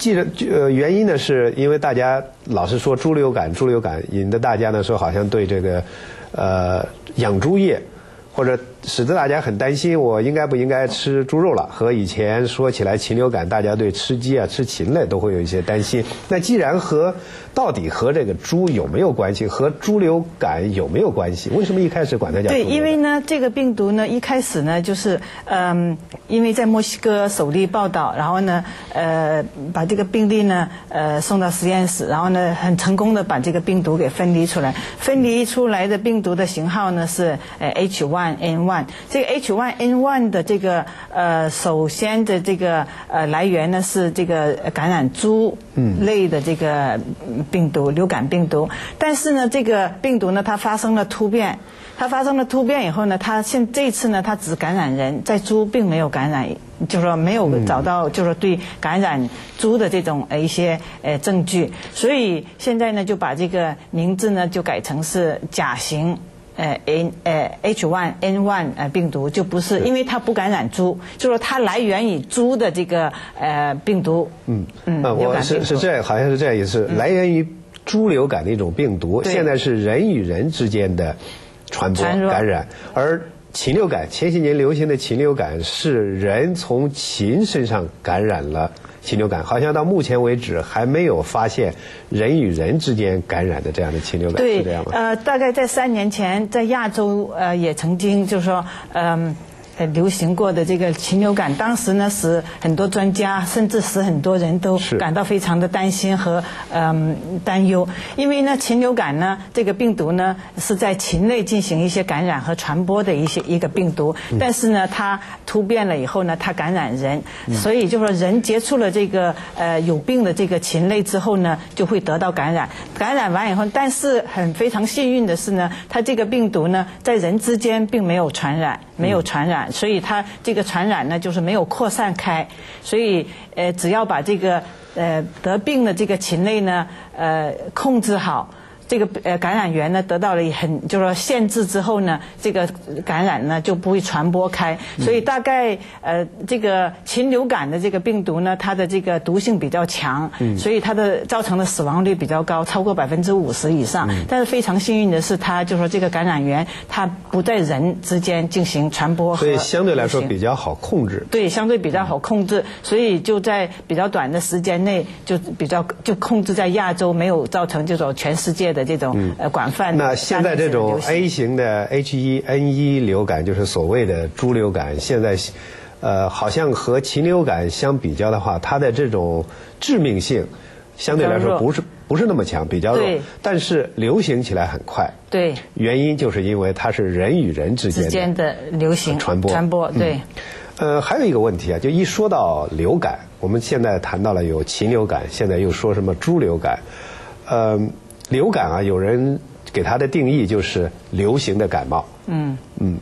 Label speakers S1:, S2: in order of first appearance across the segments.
S1: 记得呃原因呢，是因为大家老是说猪流感，猪流感引得大家呢说好像对这个呃养猪业。或者使得大家很担心，我应该不应该吃猪肉了？和以前说起来禽流感，大家对吃鸡啊、吃禽类都会有一些担心。那既然和到底和这个猪有没有关系？和猪流感有没有关系？为什么一开始管它叫？
S2: 对，因为呢，这个病毒呢，一开始呢，就是嗯，因为在墨西哥首例报道，然后呢，呃，把这个病例呢，呃，送到实验室，然后呢，很成功的把这个病毒给分离出来。分离出来的病毒的型号呢是呃 H1N1。这个 H1N1 的这个呃，首先的这个呃来源呢是这个感染猪类的这个。病毒流感病毒，但是呢，这个病毒呢，它发生了突变，它发生了突变以后呢，它现这次呢，它只感染人，在猪并没有感染，就是说没有找到，就是说对感染猪的这种呃一些呃证据，所以现在呢，就把这个名字呢就改成是甲型。呃，N 呃 H1N1 呃病毒就不是，因为它不感染猪，就说它来源于猪的这个呃病毒。嗯
S1: 嗯，我是是这样，好像是这样，也是来源于猪流感的一种病毒，现在是人与人之间的传播感染，而禽流感前些年流行的禽流感是人从禽身上感染了。禽流感好像到目前为止还没有发现人与人之间感染的这样的禽流感，是这样吗？
S2: 呃，大概在三年前，在亚洲呃也曾经就是说嗯。流行过的这个禽流感，当时呢使很多专家，甚至使很多人都感到非常的担心和嗯担忧，因为呢禽流感呢这个病毒呢是在禽类进行一些感染和传播的一些一个病毒，但是呢它突变了以后呢它感染人，所以就说人接触了这个呃有病的这个禽类之后呢就会得到感染，感染完以后，但是很非常幸运的是呢，它这个病毒呢在人之间并没有传染，没有传染。所以它这个传染呢，就是没有扩散开，所以呃，只要把这个呃得病的这个禽类呢，呃控制好。这个呃感染源呢得到了很就是说限制之后呢，这个感染呢就不会传播开，所以大概呃这个禽流感的这个病毒呢，它的这个毒性比较强，所以它的造成的死亡率比较高，超过百分之五十以上。但是非常幸运的是，它就说这个感染源它不在人之间进行传播，
S1: 所以相对来说比较好控制。
S2: 对，相对比较好控制，所以就在比较短的时间内就比较就控制在亚洲，没有造成这种全世界的。这种呃广泛。
S1: 那现在这种 A 型的 H1N1 流感，就是所谓的猪流感，现在呃好像和禽流感相比较的话，它的这种致命性相对来说不是不是那么强，比较弱。但是流行起来很快。
S2: 对。
S1: 原因就是因为它是人与人之
S2: 间的流行
S1: 传播
S2: 传播。对。
S1: 呃，还有一个问题啊，就一说到流感，我们现在谈到了有禽流感，现在又说什么猪流感，呃。流感啊，有人给它的定义就是流行的感冒。嗯嗯，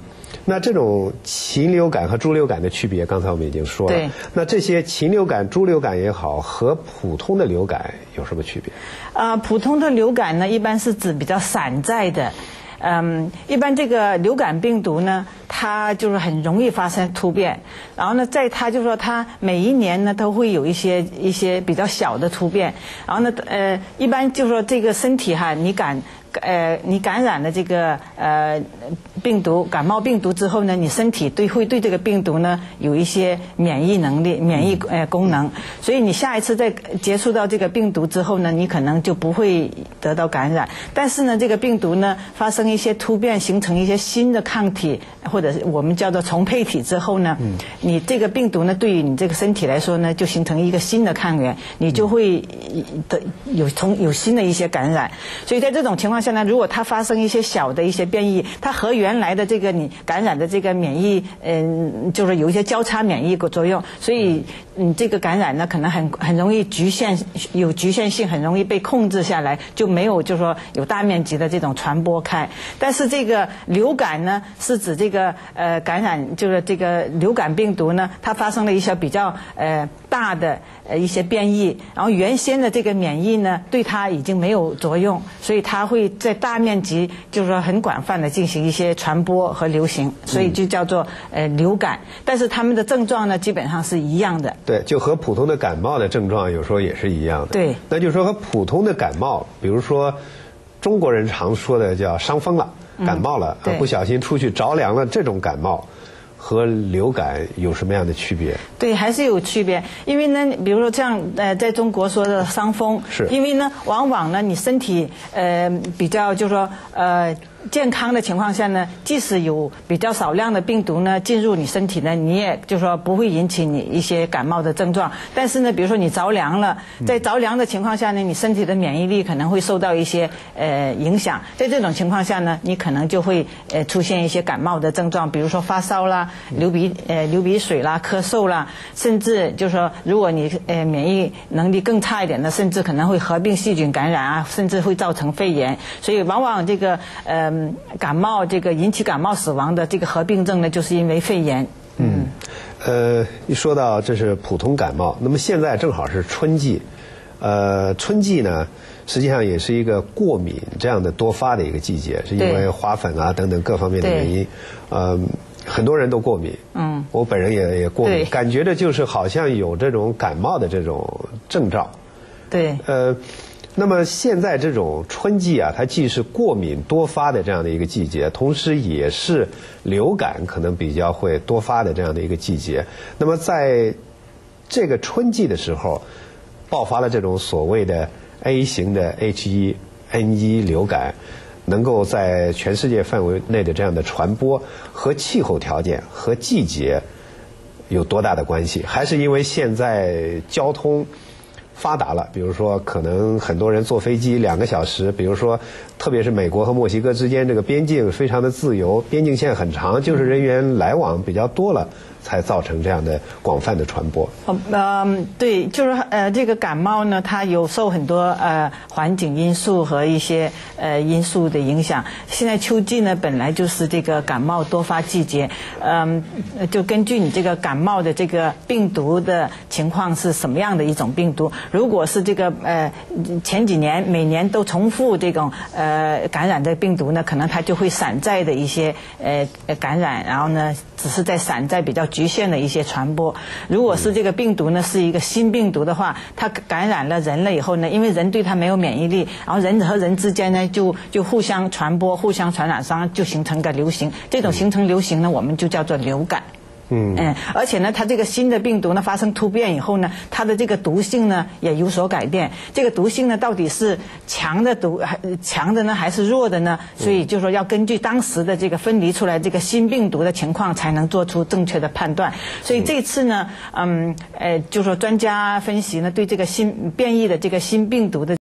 S1: 那这种禽流感和猪流感的区别，刚才我们已经说了。
S2: 对。
S1: 那这些禽流感、猪流感也好，和普通的流感有什么区别？
S2: 啊，普通的流感呢，一般是指比较散在的。嗯，一般这个流感病毒呢，它就是很容易发生突变，然后呢，在它就是说它每一年呢都会有一些一些比较小的突变，然后呢，呃，一般就是说这个身体哈，你感。呃，你感染了这个呃病毒，感冒病毒之后呢，你身体对会对这个病毒呢有一些免疫能力、免疫呃功能，所以你下一次再接触到这个病毒之后呢，你可能就不会得到感染。但是呢，这个病毒呢发生一些突变，形成一些新的抗体，或者是我们叫做重配体之后呢，嗯你这个病毒呢对于你这个身体来说呢，就形成一个新的抗原，你就会的有从有新的一些感染。所以在这种情况。下呢，如果它发生一些小的一些变异，它和原来的这个你感染的这个免疫，嗯，就是有一些交叉免疫作用，所以你，这个感染呢，可能很很容易局限，有局限性，很容易被控制下来，就没有就是说有大面积的这种传播开。但是这个流感呢，是指这个呃感染，就是这个流感病毒呢，它发生了一些比较呃大的呃一些变异，然后原先的这个免疫呢对它已经没有作用，所以它会在大面积就是说很广泛的进行一些传播和流行，所以就叫做呃流感。但是它们的症状呢基本上是一样的。
S1: 对，就和普通的感冒的症状有时候也是一样的。
S2: 对，
S1: 那就是说和普通的感冒，比如说中国人常说的叫伤风了、感冒了，
S2: 嗯
S1: 不小心出去着凉了，这种感冒和流感有什么样的区别？
S2: 对，还是有区别。因为呢，比如说像呃，在中国说的伤风，
S1: 是
S2: 因为呢，往往呢，你身体呃比较就是说呃健康的情况下呢，即使有比较少量的病毒呢进入你身体呢，你也就是说不会引起你一些感冒的症状。但是呢，比如说你着凉了，在着凉的情况下呢，你身体的免疫力可能会受到一些呃影响。在这种情况下呢，你可能就会呃出现一些感冒的症状，比如说发烧啦、流鼻呃流鼻水啦、咳嗽啦，甚至就是说，如果你呃免疫能力更差一点的，甚至可能会合并细菌感染啊，甚至会造成肺炎。所以往往这个呃感冒这个引起感冒死亡的这个合并症呢，就是因为肺炎。嗯，
S1: 呃，一说到这是普通感冒，那么现在正好是春季，呃，春季呢，实际上也是一个过敏这样的多发的一个季节，是因为花粉啊等等各方面的原因，呃，很多人都过敏，
S2: 嗯，
S1: 我本人也也过敏，感觉着就是好像有这种感冒的这种症状，
S2: 对。
S1: 呃，那么现在这种春季啊，它既是过敏多发的这样的一个季节，同时也是流感可能比较会多发的这样的一个季节。那么在这个春季的时候，爆发了这种所谓的 A 型的 H1N1 流感。能够在全世界范围内的这样的传播和气候条件和季节有多大的关系？还是因为现在交通发达了？比如说，可能很多人坐飞机两个小时，比如说，特别是美国和墨西哥之间这个边境非常的自由，边境线很长，就是人员来往比较多了，才造成这样的广泛的传播。
S2: 嗯，对，就是呃，这个感冒呢，它有受很多呃环境因素和一些呃因素的影响。现在秋季呢，本来就是这个感冒多发季节，嗯，就根据你这个感冒的这个病毒的情况是什么样的一种病毒，如果是这个呃前几年每年都重复这种呃感染的病毒呢，可能它就会散在的一些呃感染，然后呢，只是在散在比较局限的一些传播。如果是这个病毒呢是一个新病毒的话，它感染了人了以后呢，因为人对它没有免疫力，然后人和人之间呢就就互相传播、互相传染上，就形成个流行。这种形成流行呢，我们就叫做流感。
S1: 嗯
S2: 嗯，而且呢，它这个新的病毒呢发生突变以后呢，它的这个毒性呢也有所改变。这个毒性呢到底是强的毒还强的呢，还是弱的呢？所以就说要根据当时的这个分离出来这个新病毒的情况，才能做出正确的判断。所以这次呢，嗯，呃，就说专家分析呢，对这个新变异的这个新病毒的